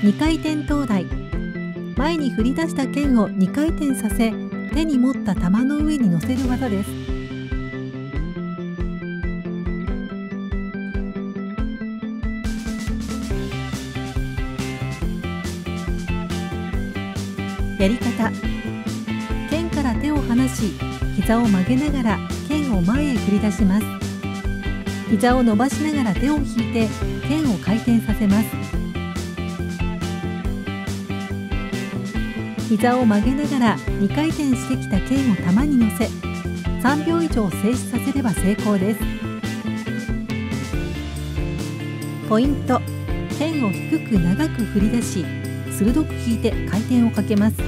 2回転灯台。前に振り出した剣を2回転させ手に持った玉の上に乗せる技です。やり方。剣から手を離し膝を曲げながら剣を前へ繰り出します。膝を伸ばしながら手を引いて剣を回転させます。膝を曲げながら2回転してきた剣を玉に乗せ3秒以上静止させれば成功です。ポイント。剣を低く長く振り出し鋭く引いて回転をかけます。